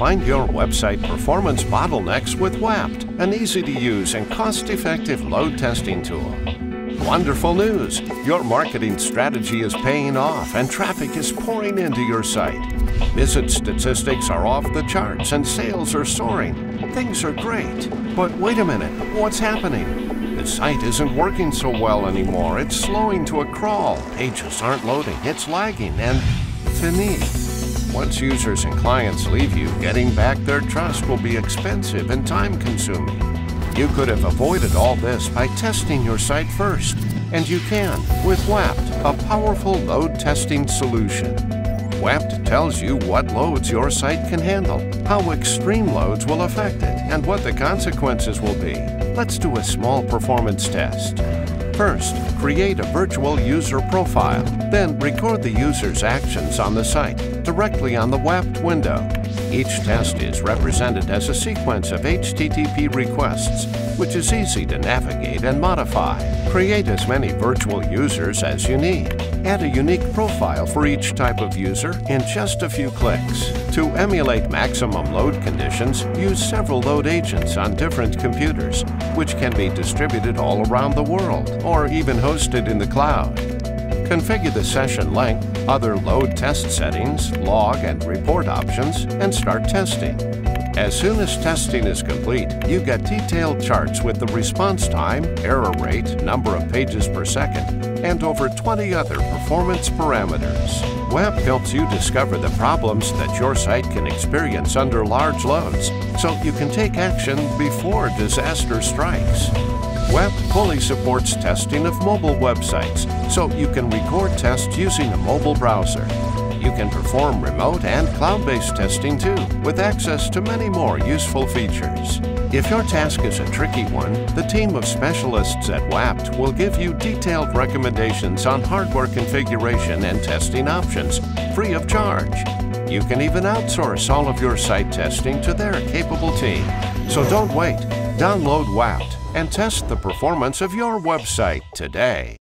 Find your website performance bottlenecks with WAPT, an easy to use and cost effective load testing tool. Wonderful news! Your marketing strategy is paying off and traffic is pouring into your site. Visit statistics are off the charts and sales are soaring. Things are great. But wait a minute, what's happening? The site isn't working so well anymore. It's slowing to a crawl. Pages aren't loading. It's lagging and fini. Once users and clients leave you, getting back their trust will be expensive and time consuming. You could have avoided all this by testing your site first. And you can with WAPT, a powerful load testing solution. WAPT tells you what loads your site can handle, how extreme loads will affect it, and what the consequences will be. Let's do a small performance test. First, create a virtual user profile. Then record the user's actions on the site directly on the WAPT window. Each test is represented as a sequence of HTTP requests, which is easy to navigate and modify. Create as many virtual users as you need. Add a unique profile for each type of user in just a few clicks. To emulate maximum load conditions, use several load agents on different computers, which can be distributed all around the world or even hosted in the cloud. Configure the session length, other load test settings, log and report options, and start testing. As soon as testing is complete, you get detailed charts with the response time, error rate, number of pages per second, and over 20 other performance parameters. WAPT helps you discover the problems that your site can experience under large loads, so you can take action before disaster strikes. WAPT fully supports testing of mobile websites, so you can record tests using a mobile browser. You can perform remote and cloud-based testing too, with access to many more useful features. If your task is a tricky one, the team of specialists at WAPT will give you detailed recommendations on hardware configuration and testing options, free of charge. You can even outsource all of your site testing to their capable team. So don't wait. Download WAPT and test the performance of your website today.